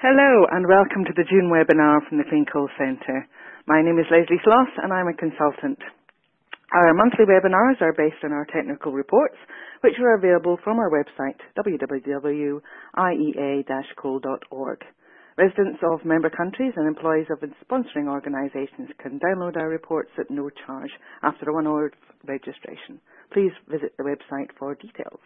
Hello and welcome to the June webinar from the Clean Coal Centre. My name is Lesley Sloss and I'm a consultant. Our monthly webinars are based on our technical reports which are available from our website www.iea-coal.org. Residents of member countries and employees of sponsoring organisations can download our reports at no charge after a one-hour registration. Please visit the website for details.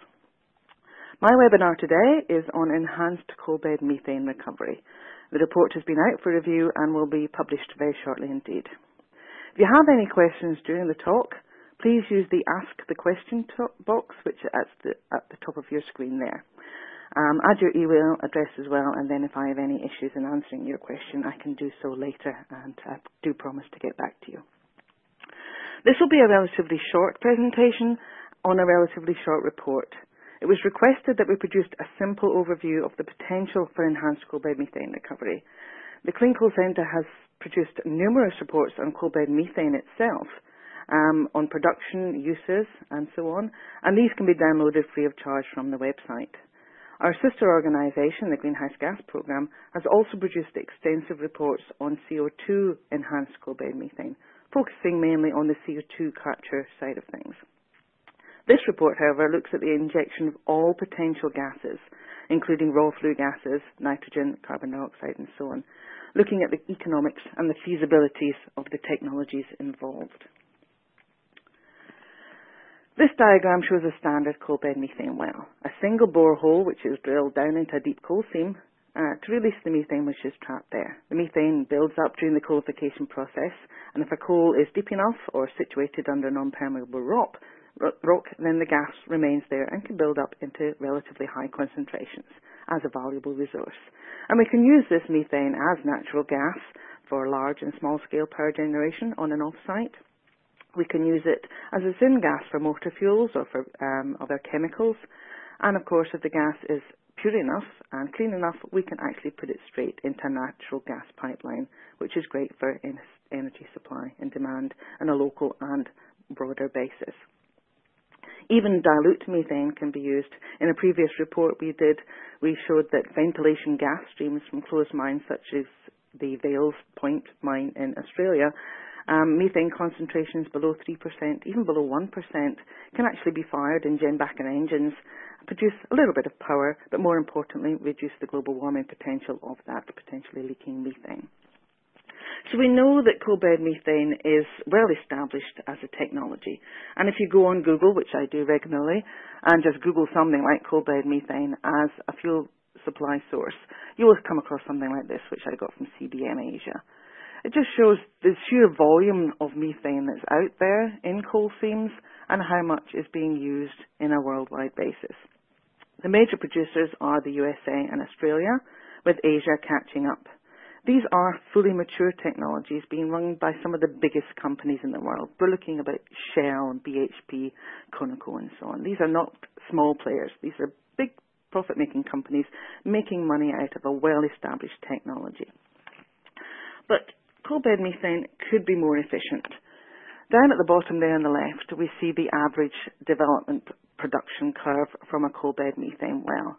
My webinar today is on enhanced coal bed methane recovery. The report has been out for review and will be published very shortly indeed. If you have any questions during the talk, please use the Ask the Question box, which is at the, at the top of your screen there. Um, add your email address as well, and then if I have any issues in answering your question, I can do so later, and I do promise to get back to you. This will be a relatively short presentation on a relatively short report. It was requested that we produced a simple overview of the potential for enhanced coal bed methane recovery. The Clean Coal Centre has produced numerous reports on coal bed methane itself, um, on production, uses, and so on, and these can be downloaded free of charge from the website. Our sister organisation, the Greenhouse Gas Programme, has also produced extensive reports on CO2 enhanced coal bed methane, focusing mainly on the CO2 capture side of things. This report, however, looks at the injection of all potential gases, including raw flue gases, nitrogen, carbon dioxide, and so on, looking at the economics and the feasibilities of the technologies involved. This diagram shows a standard coal bed methane well, a single borehole which is drilled down into a deep coal seam uh, to release the methane which is trapped there. The methane builds up during the coalification process, and if a coal is deep enough or situated under non-permeable rock, rock, then the gas remains there and can build up into relatively high concentrations as a valuable resource. And we can use this methane as natural gas for large and small scale power generation on and off site. We can use it as a syngas for motor fuels or for um, other chemicals. And of course, if the gas is pure enough and clean enough, we can actually put it straight into a natural gas pipeline, which is great for energy supply and demand on a local and broader basis. Even dilute methane can be used. In a previous report we did, we showed that ventilation gas streams from closed mines such as the Vales Point mine in Australia, um, methane concentrations below 3%, even below 1%, can actually be fired in Jenbacher engines, produce a little bit of power, but more importantly, reduce the global warming potential of that potentially leaking methane. So we know that coal bed methane is well established as a technology. And if you go on Google, which I do regularly, and just Google something like coal bed methane as a fuel supply source, you will come across something like this, which I got from CBM Asia. It just shows the sheer volume of methane that's out there in coal seams and how much is being used in a worldwide basis. The major producers are the USA and Australia, with Asia catching up. These are fully mature technologies being run by some of the biggest companies in the world. We're looking about Shell and BHP, Conoco and so on. These are not small players. These are big profit-making companies making money out of a well-established technology. But coal bed methane could be more efficient. Down at the bottom there on the left, we see the average development production curve from a coal bed methane well.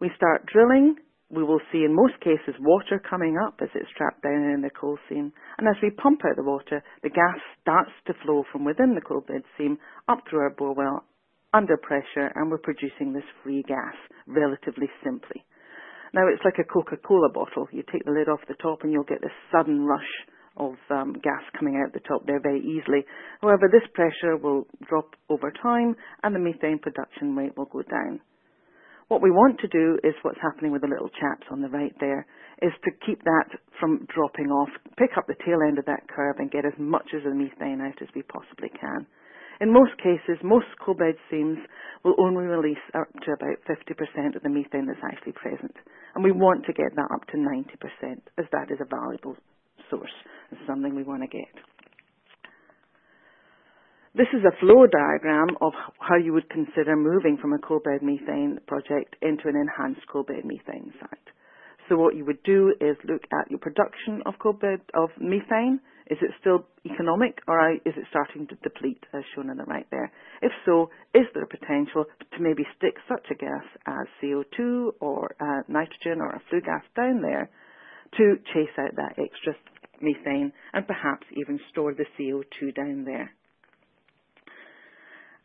We start drilling we will see in most cases water coming up as it's trapped down in the coal seam. And as we pump out the water, the gas starts to flow from within the coal bed seam up through our bore well under pressure and we're producing this free gas relatively simply. Now it's like a Coca-Cola bottle. You take the lid off the top and you'll get this sudden rush of um, gas coming out the top there very easily. However, this pressure will drop over time and the methane production rate will go down. What we want to do is what's happening with the little chaps on the right there, is to keep that from dropping off, pick up the tail end of that curve and get as much of the methane out as we possibly can. In most cases, most coal bed seams will only release up to about 50% of the methane that's actually present. And we want to get that up to 90% as that is a valuable source and something we want to get. This is a flow diagram of how you would consider moving from a coal bed methane project into an enhanced coal bed methane site. So what you would do is look at your production of coal bed of methane Is it still economic or is it starting to deplete as shown on the right there? If so, is there a potential to maybe stick such a gas as CO2 or uh, nitrogen or a flue gas down there to chase out that extra methane and perhaps even store the CO2 down there?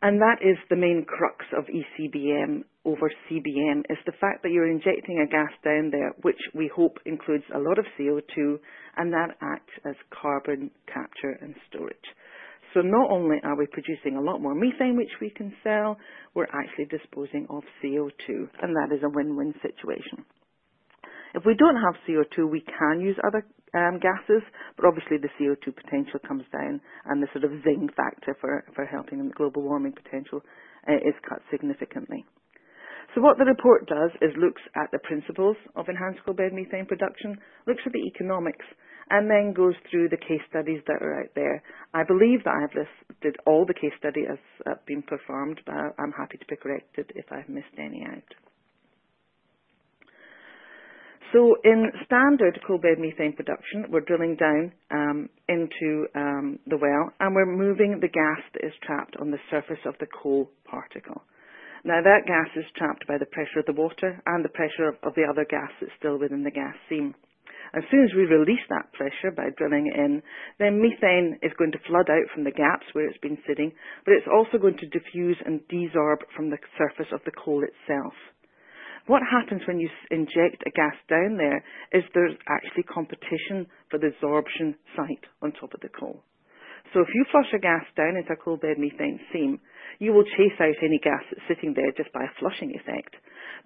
And that is the main crux of ECBM over CBM is the fact that you're injecting a gas down there which we hope includes a lot of CO2 and that acts as carbon capture and storage. So not only are we producing a lot more methane which we can sell, we're actually disposing of CO2 and that is a win-win situation. If we don't have CO2, we can use other um, gases, but obviously the CO2 potential comes down and the sort of zing factor for, for helping in the global warming potential uh, is cut significantly. So what the report does is looks at the principles of enhanced coal bed methane production, looks at the economics, and then goes through the case studies that are out there. I believe that I've listed all the case studies as uh, been performed, but I'm happy to be corrected if I've missed any out. So in standard coal bed methane production, we're drilling down um, into um, the well and we're moving the gas that is trapped on the surface of the coal particle. Now that gas is trapped by the pressure of the water and the pressure of, of the other gas that's still within the gas seam. As soon as we release that pressure by drilling in, then methane is going to flood out from the gaps where it's been sitting, but it's also going to diffuse and desorb from the surface of the coal itself. What happens when you inject a gas down there is there's actually competition for the absorption site on top of the coal. So if you flush a gas down into a coal bed methane seam, you will chase out any gas that's sitting there just by a flushing effect.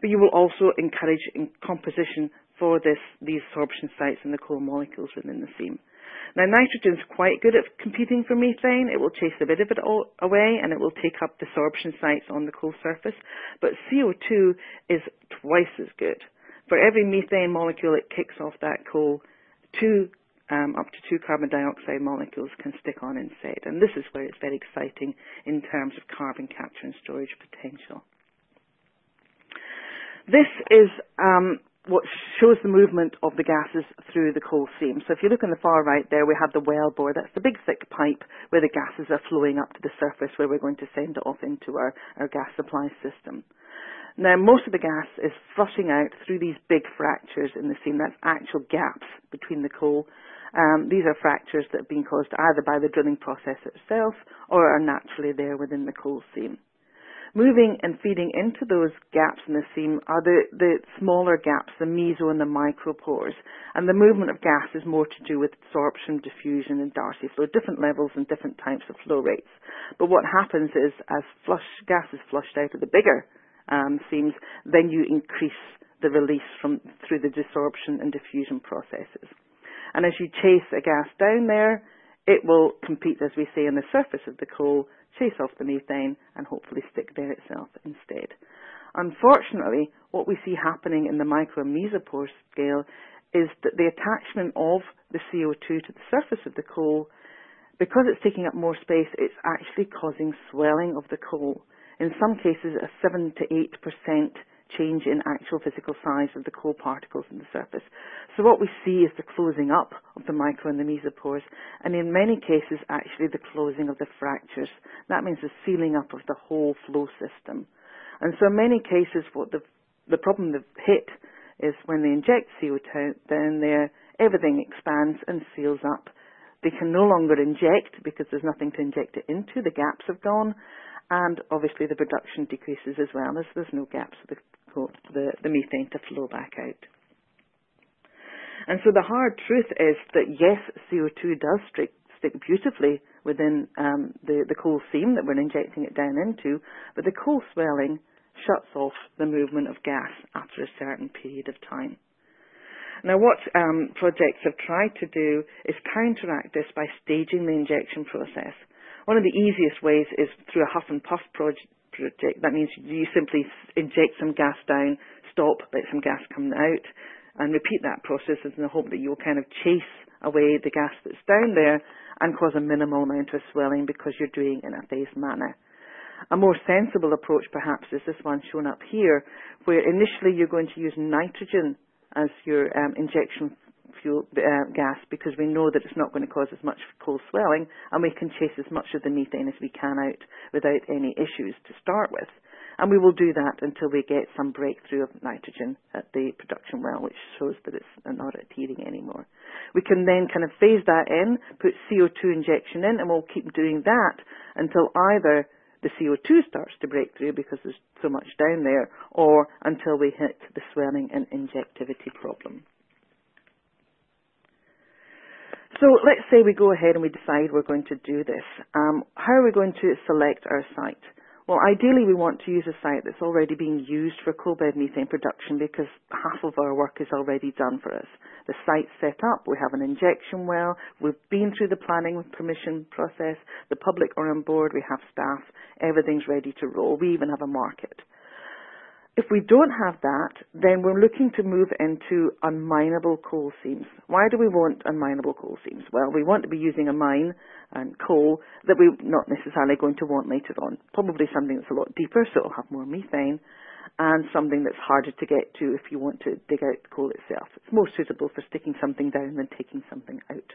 But you will also encourage composition for this, these absorption sites and the coal molecules within the seam. Now nitrogen is quite good at competing for methane. It will chase a bit of it away and it will take up the sorption sites on the coal surface. But CO2 is twice as good. For every methane molecule it kicks off that coal, two um, up to two carbon dioxide molecules can stick on instead. And this is where it's very exciting in terms of carbon capture and storage potential. This is um, what shows the movement of the gases through the coal seam. So if you look on the far right there, we have the well bore. That's the big thick pipe where the gases are flowing up to the surface where we're going to send it off into our, our gas supply system. Now, most of the gas is flushing out through these big fractures in the seam. That's actual gaps between the coal. Um, these are fractures that have been caused either by the drilling process itself or are naturally there within the coal seam. Moving and feeding into those gaps in the seam are the, the smaller gaps, the meso and the micropores. And the movement of gas is more to do with absorption, diffusion and Darcy flow, different levels and different types of flow rates. But what happens is as flush, gas is flushed out of the bigger um, seams, then you increase the release from through the desorption and diffusion processes. And as you chase a gas down there, it will compete, as we say, on the surface of the coal, chase off the methane, and hopefully stick there itself instead. Unfortunately, what we see happening in the micro and mesopore scale is that the attachment of the CO2 to the surface of the coal, because it's taking up more space, it's actually causing swelling of the coal. In some cases, a 7 to 8% change in actual physical size of the coal particles in the surface. So what we see is the closing up of the micro and the mesopores, and in many cases actually the closing of the fractures. That means the sealing up of the whole flow system. And so in many cases what the, the problem they've hit is when they inject CO2 down there, everything expands and seals up. They can no longer inject because there's nothing to inject it into, the gaps have gone, and obviously the production decreases as well as there's no gaps the the, the methane to flow back out. And so the hard truth is that yes, CO2 does stick, stick beautifully within um, the, the coal seam that we're injecting it down into, but the coal swelling shuts off the movement of gas after a certain period of time. Now what um, projects have tried to do is counteract this by staging the injection process. One of the easiest ways is through a huff and puff project, project. That means you simply inject some gas down, stop, let some gas come out, and repeat that process in the hope that you'll kind of chase away the gas that's down there and cause a minimal amount of swelling because you're doing it in a phased manner. A more sensible approach perhaps is this one shown up here, where initially you're going to use nitrogen as your um, injection fuel uh, gas because we know that it's not going to cause as much coal swelling and we can chase as much of the methane as we can out without any issues to start with. And we will do that until we get some breakthrough of nitrogen at the production well, which shows that it's not adhering anymore. We can then kind of phase that in, put CO2 injection in, and we'll keep doing that until either the CO2 starts to break through because there's so much down there, or until we hit the swelling and injectivity problem. So let's say we go ahead and we decide we're going to do this. Um, how are we going to select our site? Well, ideally we want to use a site that's already being used for coal bed methane production because half of our work is already done for us. The site's set up, we have an injection well, we've been through the planning permission process, the public are on board, we have staff, everything's ready to roll, we even have a market. If we don't have that, then we're looking to move into unminable coal seams. Why do we want unminable coal seams? Well, we want to be using a mine and coal that we're not necessarily going to want later on. Probably something that's a lot deeper, so it'll have more methane, and something that's harder to get to if you want to dig out the coal itself. It's more suitable for sticking something down than taking something out.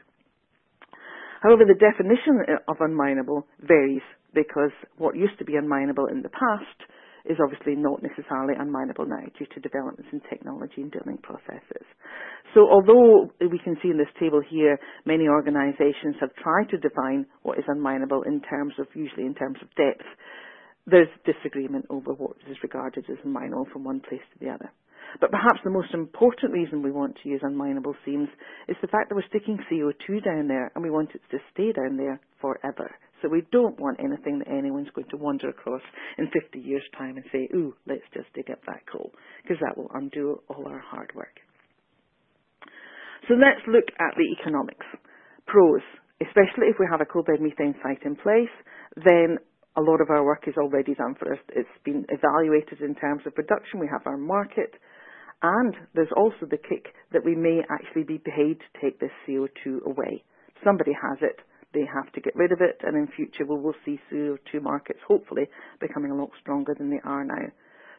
However, the definition of unminable varies because what used to be unminable in the past is obviously not necessarily unminable now due to developments in technology and drilling processes. So although we can see in this table here, many organisations have tried to define what is unminable in terms of, usually in terms of depth, there's disagreement over what is regarded as unminable from one place to the other. But perhaps the most important reason we want to use unminable seams is the fact that we're sticking CO2 down there and we want it to stay down there forever. So we don't want anything that anyone's going to wander across in 50 years' time and say, ooh, let's just dig up that coal, because that will undo all our hard work. So let's look at the economics. Pros, especially if we have a coal bed methane site in place, then a lot of our work is already done for us. It's been evaluated in terms of production. We have our market. And there's also the kick that we may actually be paid to take this CO2 away. Somebody has it they have to get rid of it, and in future we will see CO2 markets hopefully becoming a lot stronger than they are now.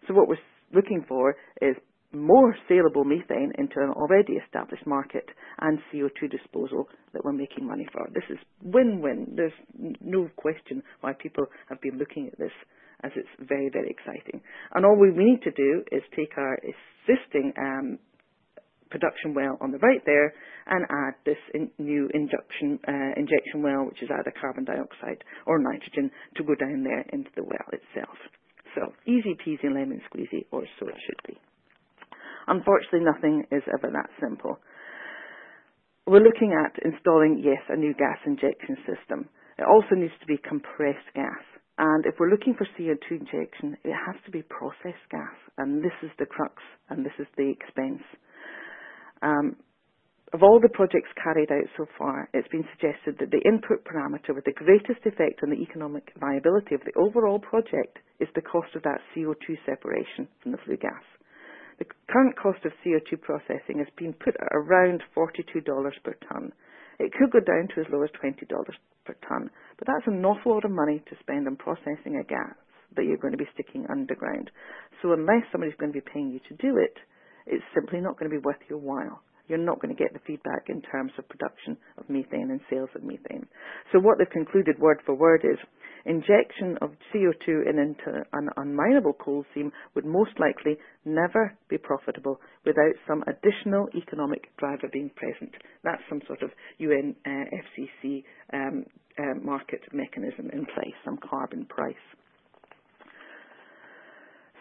So what we're looking for is more saleable methane into an already established market and CO2 disposal that we're making money for. This is win-win. There's no question why people have been looking at this as it's very, very exciting. And all we need to do is take our existing um, production well on the right there and add this in new injection, uh, injection well, which is either carbon dioxide or nitrogen, to go down there into the well itself. So easy peasy lemon squeezy, or so it should be. Unfortunately, nothing is ever that simple. We're looking at installing, yes, a new gas injection system. It also needs to be compressed gas. And if we're looking for CO2 injection, it has to be processed gas. And this is the crux and this is the expense. Um, of all the projects carried out so far, it's been suggested that the input parameter with the greatest effect on the economic viability of the overall project is the cost of that CO2 separation from the flue gas. The current cost of CO2 processing has been put at around $42 per tonne. It could go down to as low as $20 per tonne, but that's an awful lot of money to spend on processing a gas that you're going to be sticking underground. So unless somebody's going to be paying you to do it, it's simply not going to be worth your while. You're not going to get the feedback in terms of production of methane and sales of methane. So what they've concluded word for word is injection of CO2 in into an unminable coal seam would most likely never be profitable without some additional economic driver being present. That's some sort of UN uh, FCC um, uh, market mechanism in place, some carbon price.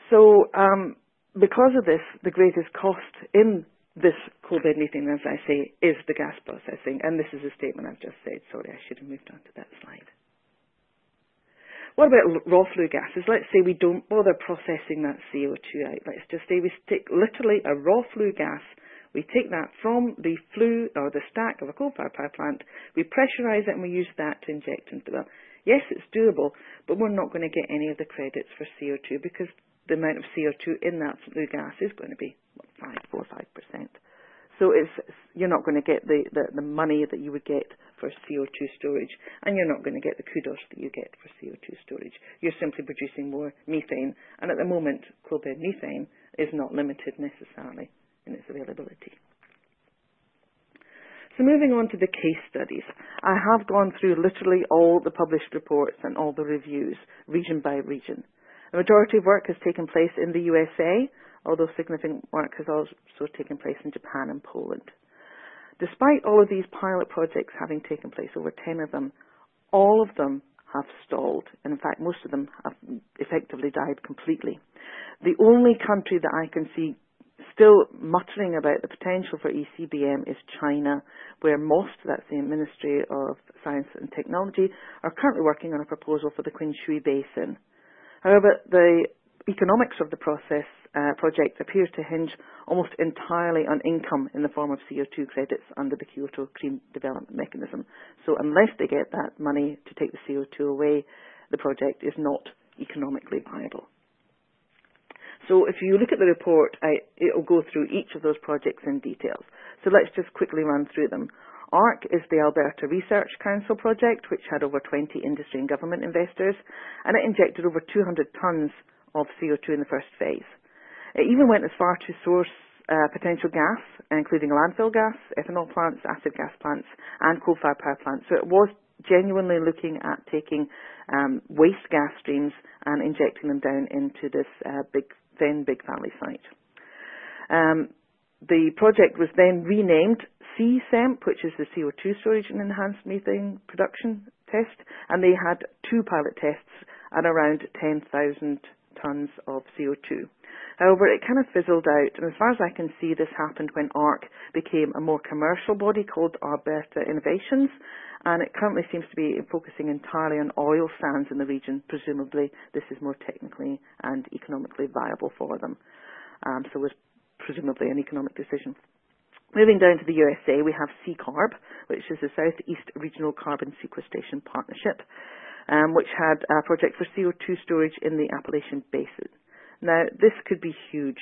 So um, because of this, the greatest cost in this coal bed methane, as I say, is the gas processing. And this is a statement I've just said. Sorry, I should have moved on to that slide. What about raw flue gases? Let's say we don't bother processing that CO2 out. Let's just say we stick literally a raw flue gas. We take that from the flue or the stack of a coal-fired power plant, we pressurise it and we use that to inject into the well. Yes, it's doable, but we're not going to get any of the credits for CO2 because the amount of CO2 in that flue gas is going to be what, five, four, five percent. So it's you're not going to get the, the, the money that you would get for CO2 storage, and you're not going to get the kudos that you get for CO2 storage. You're simply producing more methane, and at the moment, coal bed methane is not limited necessarily in its availability. So moving on to the case studies. I have gone through literally all the published reports and all the reviews, region by region. The majority of work has taken place in the USA, although significant work has also taken place in Japan and Poland. Despite all of these pilot projects having taken place, over 10 of them, all of them have stalled. And in fact, most of them have effectively died completely. The only country that I can see still muttering about the potential for ECBM is China, where MOST, that's the Ministry of Science and Technology, are currently working on a proposal for the Qinshui Basin. However, the economics of the process uh, project appears to hinge almost entirely on income in the form of CO2 credits under the Kyoto Green Development Mechanism. So unless they get that money to take the CO2 away, the project is not economically viable. So if you look at the report, it will go through each of those projects in detail. So let's just quickly run through them. ARC is the Alberta Research Council project, which had over 20 industry and government investors, and it injected over 200 tonnes of CO2 in the first phase. It even went as far to source uh, potential gas, including landfill gas, ethanol plants, acid gas plants, and coal-fired power plants. So it was genuinely looking at taking um, waste gas streams and injecting them down into this uh, big, then Big Valley site. Um, the project was then renamed CSEMP, which is the CO2 storage and enhanced methane production test, and they had two pilot tests at around 10,000 tonnes of CO2. However, it kind of fizzled out, and as far as I can see, this happened when ARC became a more commercial body called Alberta Innovations, and it currently seems to be focusing entirely on oil sands in the region. Presumably, this is more technically and economically viable for them. Um, so it was presumably an economic decision. Moving down to the USA, we have SECARB, which is the Southeast Regional Carbon Sequestration Partnership, um, which had a project for CO2 storage in the Appalachian Basin. Now, this could be huge.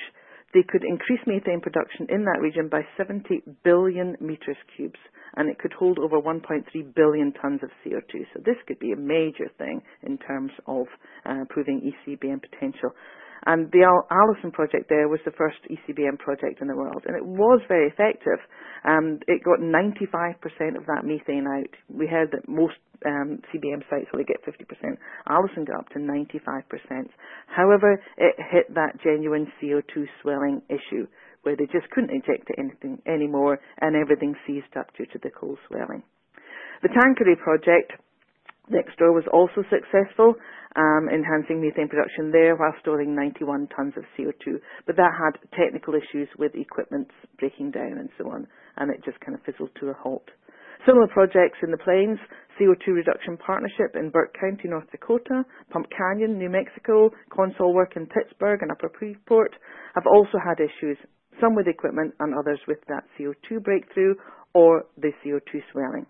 They could increase methane production in that region by 70 billion meters cubes, and it could hold over 1.3 billion tons of CO2. So this could be a major thing in terms of uh, proving ECBM potential. And the Al- Allison project there was the first ECBM project in the world, and it was very effective. Um, it got 95% of that methane out. We heard that most um, CBM sites only get 50%. Allison got up to 95%. However, it hit that genuine CO2 swelling issue, where they just couldn't inject anything anymore, and everything seized up due to the coal swelling. The Tanquary project next door was also successful, um, enhancing methane production there while storing 91 tonnes of CO2. But that had technical issues with equipment breaking down and so on, and it just kind of fizzled to a halt. Similar projects in the plains, CO2 Reduction Partnership in Burke County, North Dakota, Pump Canyon, New Mexico, Consol work in Pittsburgh and Upper Freeport have also had issues, some with equipment and others with that CO2 breakthrough or the CO2 swelling.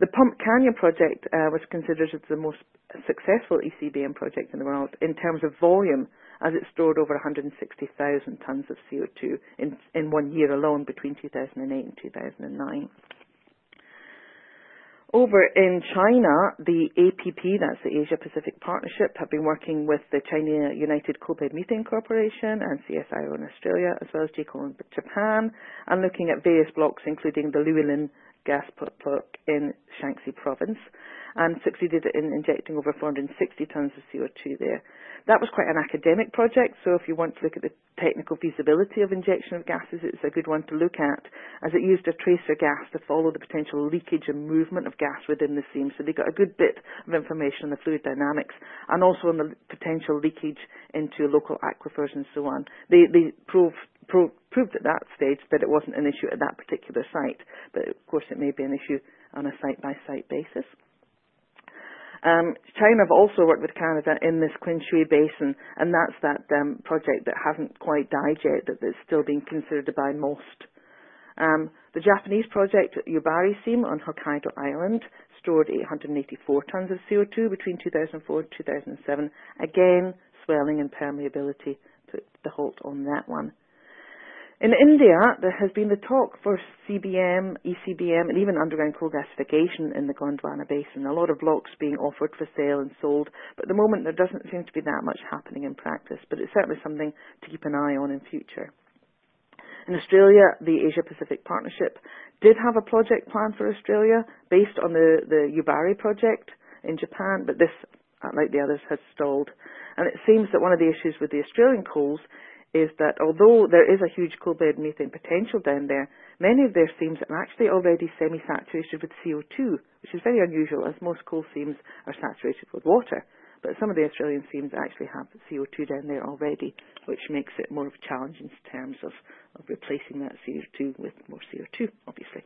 The Pump Canyon project uh, was considered as the most successful ECBM project in the world in terms of volume, as it stored over 160,000 tonnes of CO2 in, in one year alone between 2008 and 2009. Over in China, the APP, that's the Asia Pacific Partnership, have been working with the China United Coalbed Methane Corporation and CSIRO in Australia, as well as JCOAL in Japan, and looking at various blocks, including the Liulin gas block in Shaanxi province and succeeded in injecting over 460 tonnes of CO2 there. That was quite an academic project, so if you want to look at the technical feasibility of injection of gases, it's a good one to look at, as it used a tracer gas to follow the potential leakage and movement of gas within the seam. So they got a good bit of information on the fluid dynamics and also on the potential leakage into local aquifers and so on. They, they proved proved at that stage that it wasn't an issue at that particular site, but of course it may be an issue on a site-by-site basis. Um, China have also worked with Canada in this Qinshui Basin, and that's that um, project that hasn't quite died yet, that is still being considered by MOST. Um, the Japanese project Yubari Seam on Hokkaido Island stored 884 tonnes of CO2 between 2004 and 2007. Again, swelling and permeability put the halt on that one. In India, there has been the talk for CBM, ECBM, and even underground coal gasification in the Gondwana Basin. A lot of blocks being offered for sale and sold, but at the moment there doesn't seem to be that much happening in practice, but it's certainly something to keep an eye on in future. In Australia, the Asia Pacific Partnership did have a project plan for Australia based on the, the Yubari project in Japan, but this, like the others, has stalled. And it seems that one of the issues with the Australian coals is that although there is a huge coal bed methane potential down there, many of their seams are actually already semi-saturated with CO2, which is very unusual as most coal seams are saturated with water. But some of the Australian seams actually have CO2 down there already, which makes it more of a challenge in terms of, of replacing that CO2 with more CO2, obviously.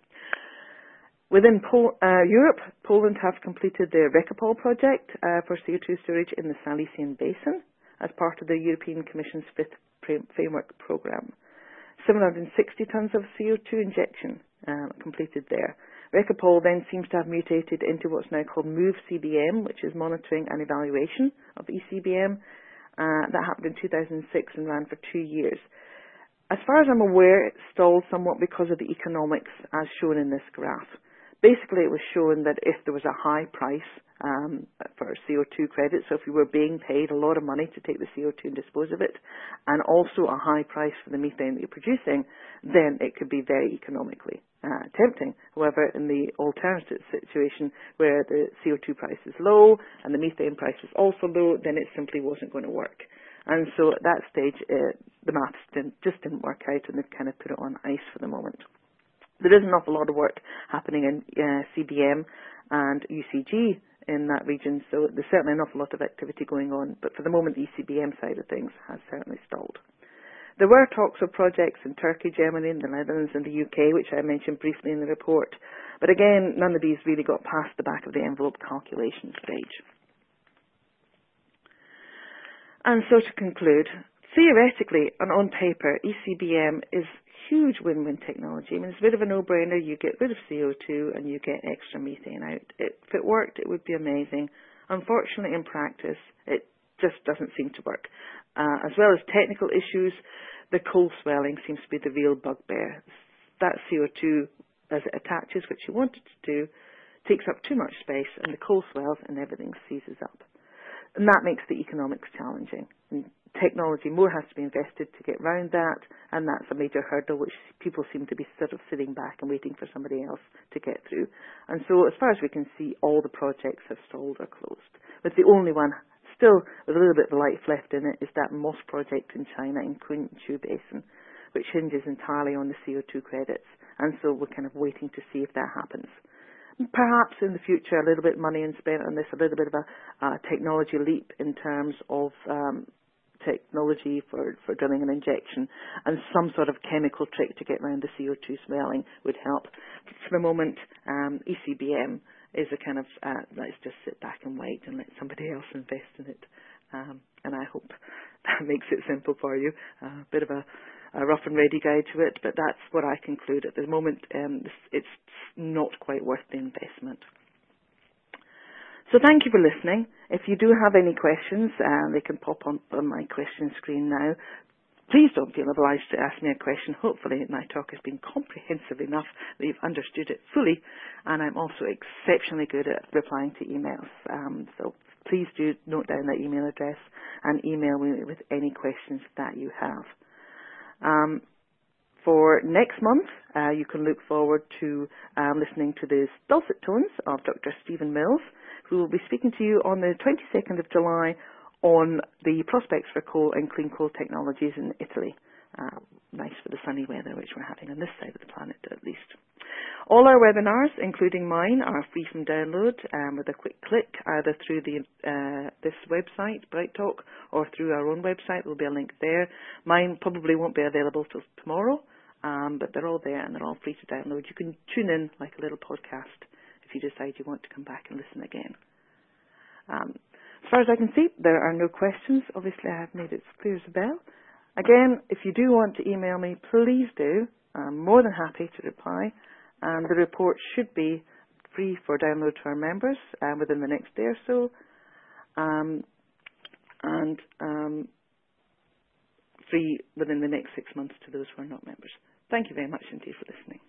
Within Pol- uh, Europe, Poland have completed their RECOPOL project uh, for CO2 storage in the Silesian Basin as part of the European Commission's fifth framework programme. 760 tonnes of CO2 injection uh, completed there. RECOPOL then seems to have mutated into what's now called MOVE CBM, which is monitoring and evaluation of ECBM. Uh, that happened in 2006 and ran for two years. As far as I'm aware, it stalled somewhat because of the economics as shown in this graph. Basically, it was shown that if there was a high price um, for CO2 credits, so if you were being paid a lot of money to take the CO2 and dispose of it, and also a high price for the methane that you're producing, then it could be very economically uh, tempting. However, in the alternative situation where the CO2 price is low and the methane price is also low, then it simply wasn't going to work. And so at that stage, uh, the maths didn't, just didn't work out and they've kind of put it on ice for the moment. There is an awful lot of work happening in uh, CBM and UCG in that region, so there's certainly an awful lot of activity going on, but for the moment the ECBM side of things has certainly stalled. There were talks of projects in Turkey, Germany, the Netherlands and the UK, which I mentioned briefly in the report, but again, none of these really got past the back of the envelope calculation stage. And so to conclude, theoretically and on paper, ECBM is huge win-win technology. I mean, it's a bit of a no-brainer. You get rid of CO2 and you get extra methane out. It, if it worked, it would be amazing. Unfortunately, in practice, it just doesn't seem to work. Uh, as well as technical issues, the coal swelling seems to be the real bugbear. That CO2, as it attaches, which you want it to do, takes up too much space and the coal swells and everything seizes up. And that makes the economics challenging. And technology, more has to be invested to get round that, and that's a major hurdle which people seem to be sort of sitting back and waiting for somebody else to get through. And so, as far as we can see, all the projects have stalled or closed. But the only one still with a little bit of life left in it is that MOST project in China in Qinshui Basin, which hinges entirely on the CO2 credits. And so we're kind of waiting to see if that happens. Perhaps in the future, a little bit of money is spent on this, a little bit of a uh, technology leap in terms of um, technology for, for drilling and injection and some sort of chemical trick to get around the CO2 swelling would help. For the moment, um, ECBM is a kind of, uh, let's just sit back and wait and let somebody else invest in it. Um, and I hope that makes it simple for you. A uh, bit of a, a, rough and ready guide to it, but that's what I conclude at the moment. Um, it's not quite worth the investment. So thank you for listening. If you do have any questions, uh, they can pop on, on my question screen now. Please don't feel obliged to ask me a question. Hopefully my talk has been comprehensive enough that you've understood it fully and I'm also exceptionally good at replying to emails. Um, so please do note down that email address and email me with any questions that you have. Um, for next month, uh, you can look forward to um, listening to the dulcet tones of Dr. Stephen Mills, who will be speaking to you on the 22nd of July on the prospects for coal and clean coal technologies in Italy. Uh, nice for the sunny weather which we're having on this side of the planet at least. All our webinars, including mine, are free from download um, with a quick click either through the uh, this website, BrightTalk, or through our own website. There'll be a link there. Mine probably won't be available till tomorrow, um, but they're all there and they're all free to download. You can tune in like a little podcast you decide you want to come back and listen again. Um, as far as I can see, there are no questions. Obviously, I have made it clear as a bell. Again, if you do want to email me, please do. I'm more than happy to reply. And the report should be free for download to our members uh, within the next day or so. Um, and um, free within the next six months to those who are not members. Thank you very much indeed for listening.